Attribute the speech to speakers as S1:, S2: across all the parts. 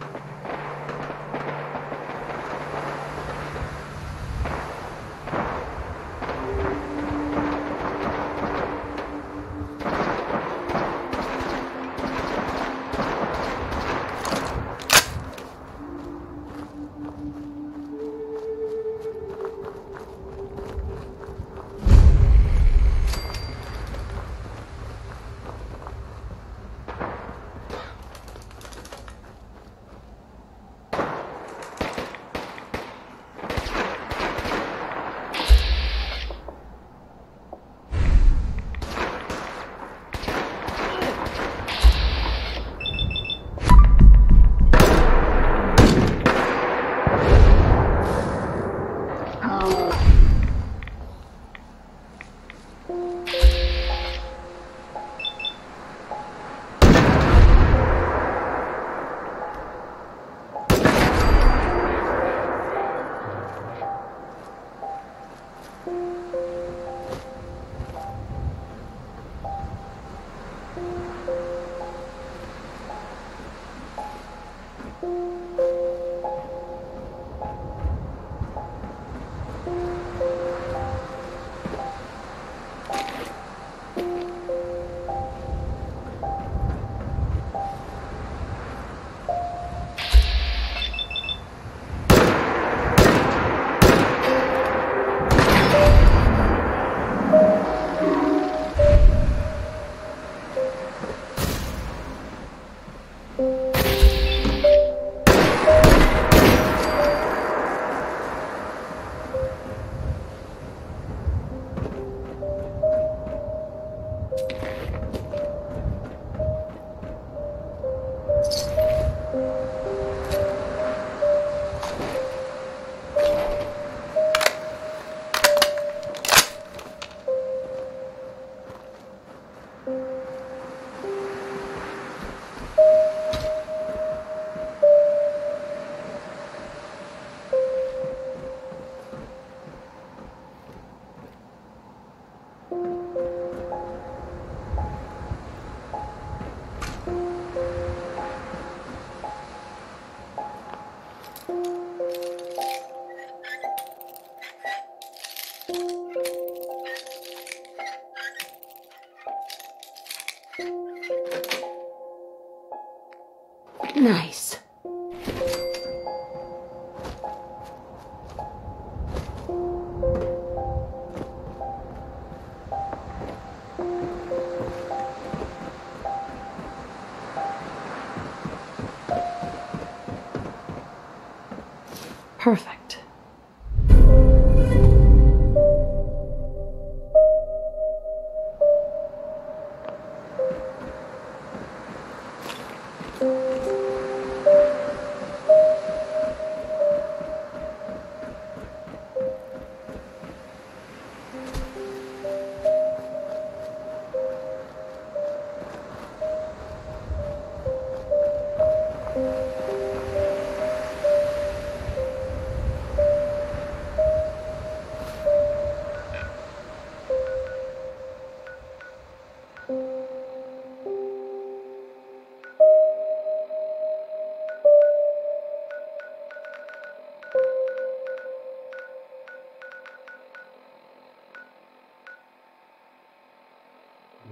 S1: Thank you.
S2: Nice.
S3: Perfect.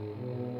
S3: Mm-hmm.